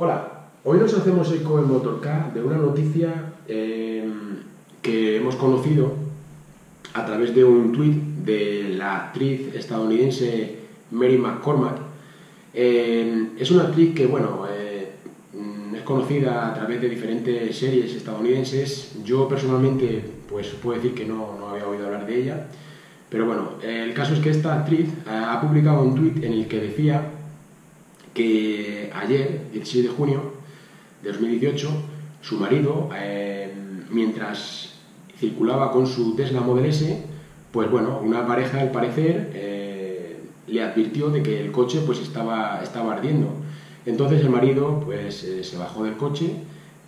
Hola, hoy nos hacemos eco en Motorcar de una noticia eh, que hemos conocido a través de un tuit de la actriz estadounidense Mary McCormack. Eh, es una actriz que, bueno, eh, es conocida a través de diferentes series estadounidenses. Yo personalmente, pues puedo decir que no, no había oído hablar de ella. Pero bueno, el caso es que esta actriz ha publicado un tuit en el que decía que ayer, 16 de junio de 2018, su marido, eh, mientras circulaba con su Tesla Model S, pues bueno, una pareja al parecer eh, le advirtió de que el coche pues estaba, estaba ardiendo. Entonces el marido pues eh, se bajó del coche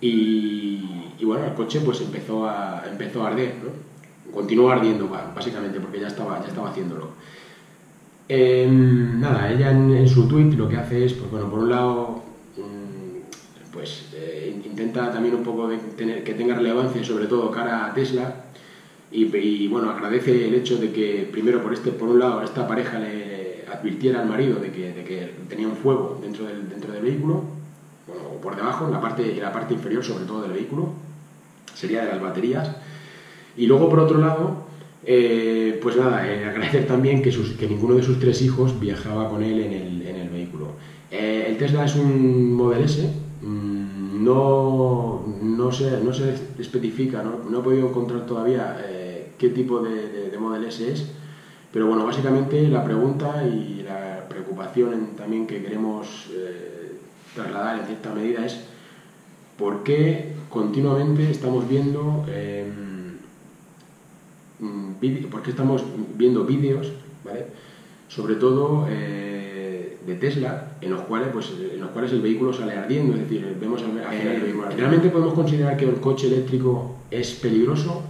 y, y, bueno, el coche pues empezó a, empezó a arder, ¿no? continuó ardiendo, básicamente, porque ya estaba, ya estaba haciéndolo. Em, nada, ella en, su tweet lo que hace es, pues bueno, por un lado, mm, pues eh, intenta también un poco de tener, que tenga relevancia, sobre todo cara a Tesla, y, bueno, agradece el hecho de que, primero, por, este, por un lado, esta pareja le advirtiera al marido de que, de que tenía un fuego dentro del, dentro del vehículo, bueno, por debajo, en la parte, en la parte inferior, sobre todo del vehículo, sería de las baterías, y luego, por otro lado, eh, pues nada, eh, agradecer también que, sus, que, ninguno de sus tres hijos viajaba con él en el, en el vehículo. Eh, el Tesla es un Model S, mm, no, no, se, no se especifica, no, no he podido encontrar todavía qué tipo de, de, Model S es, pero bueno, básicamente la pregunta y la preocupación también que queremos trasladar en cierta medida es por qué continuamente estamos viendo porque estamos viendo vídeos, ¿vale? sobre todo eh, de Tesla, en los, cuales, pues, en los cuales el vehículo sale ardiendo, es decir, vemos al, final el vehículo ¿Realmente podemos considerar que el coche eléctrico es peligroso?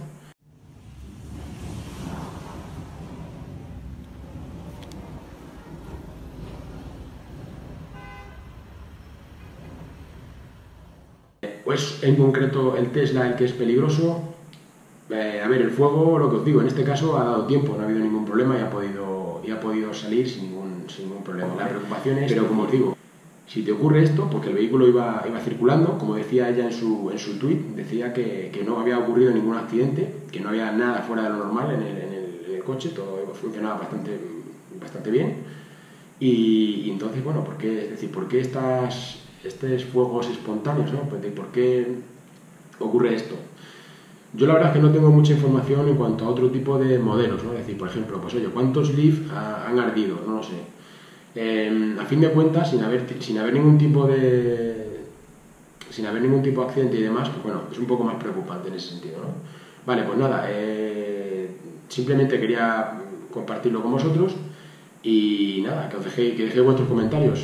Pues en concreto el Tesla el que es peligroso, eh, a ver, el fuego, lo que os digo, en este caso ha dado tiempo, no ha habido ningún problema y ha podido, y ha podido salir sin ningún, sin ningún problema. La preocupación es, pero como os digo, si te ocurre esto, porque el vehículo iba, iba circulando, como decía ella en su, en su tweet, decía que, que, no había ocurrido ningún accidente, que no había nada fuera de lo normal en el, en el, en el coche, todo funcionaba bastante, bastante bien. Y, y, entonces, bueno, ¿por qué, es decir, ¿por qué estas, estos fuegos espontáneos? ¿no? Pues ¿Por qué ocurre esto? Yo la verdad es que no tengo mucha información en cuanto a otro tipo de modelos, ¿no? Es decir, por ejemplo, pues oye, ¿cuántos Leaf han ardido? No lo sé. Em, a fin de cuentas, sin haber, sin haber ningún tipo de sin haber ningún tipo de accidente y demás, pues bueno, es un poco más preocupante en ese sentido, ¿no? Vale, pues nada, eh, simplemente quería compartirlo con vosotros y nada, que os dejéis, que dejéis vuestros comentarios.